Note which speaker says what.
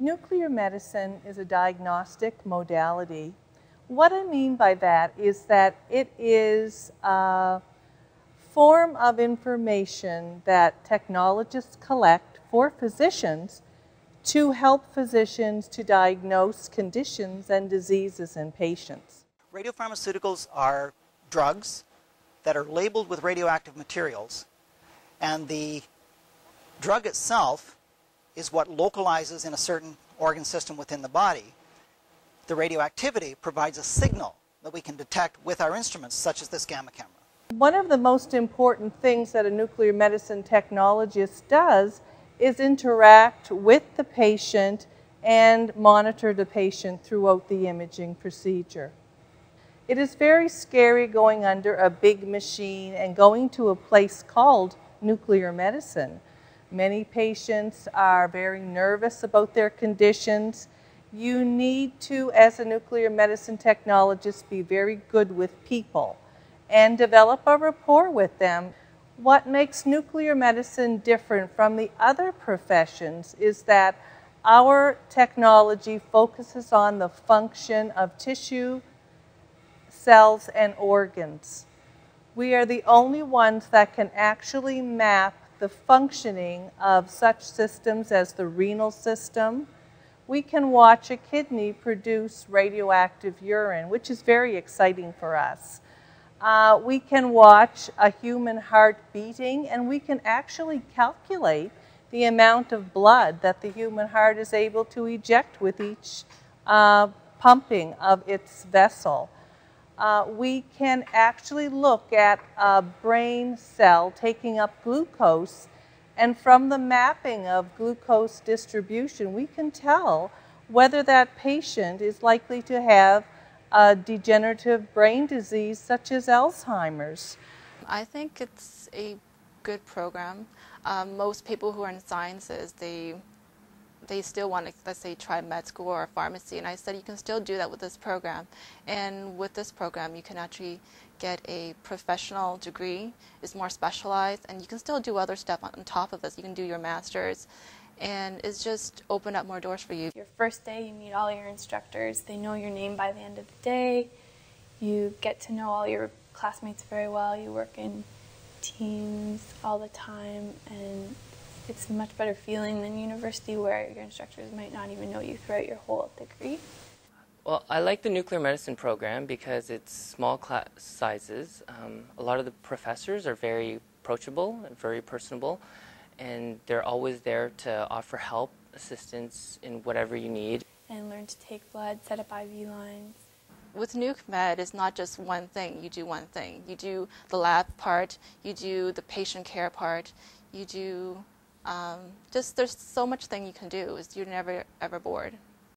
Speaker 1: Nuclear medicine is a diagnostic modality. What I mean by that is that it is a form of information that technologists collect for physicians to help physicians to diagnose conditions and diseases in patients.
Speaker 2: Radiopharmaceuticals are drugs that are labeled with radioactive materials, and the drug itself is what localizes in a certain organ system within the body. The radioactivity provides a signal that we can detect with our instruments, such as this gamma camera.
Speaker 1: One of the most important things that a nuclear medicine technologist does is interact with the patient and monitor the patient throughout the imaging procedure. It is very scary going under a big machine and going to a place called nuclear medicine. Many patients are very nervous about their conditions. You need to, as a nuclear medicine technologist, be very good with people and develop a rapport with them. What makes nuclear medicine different from the other professions is that our technology focuses on the function of tissue, cells, and organs. We are the only ones that can actually map the functioning of such systems as the renal system. We can watch a kidney produce radioactive urine, which is very exciting for us. Uh, we can watch a human heart beating, and we can actually calculate the amount of blood that the human heart is able to eject with each uh, pumping of its vessel uh, we can actually look at a brain cell taking up glucose, and from the mapping of glucose distribution, we can tell whether that patient is likely to have a degenerative brain disease such as Alzheimer's.
Speaker 3: I think it's a good program. Um, most people who are in sciences, they they still want to, let's say, try med school or pharmacy. And I said, you can still do that with this program. And with this program, you can actually get a professional degree. It's more specialized, and you can still do other stuff on top of this. You can do your master's, and it's just opened up more doors for you.
Speaker 4: Your first day, you meet all your instructors. They know your name by the end of the day. You get to know all your classmates very well. You work in teams all the time, and it's a much better feeling than university where your instructors might not even know you throughout your whole degree.
Speaker 5: Well, I like the nuclear medicine program because it's small class sizes. Um, a lot of the professors are very approachable and very personable, and they're always there to offer help, assistance in whatever you need.
Speaker 4: And learn to take blood, set up IV lines.
Speaker 3: With Nuke Med, it's not just one thing. You do one thing. You do the lab part, you do the patient care part, you do um, just there's so much thing you can do. Is you're never ever bored.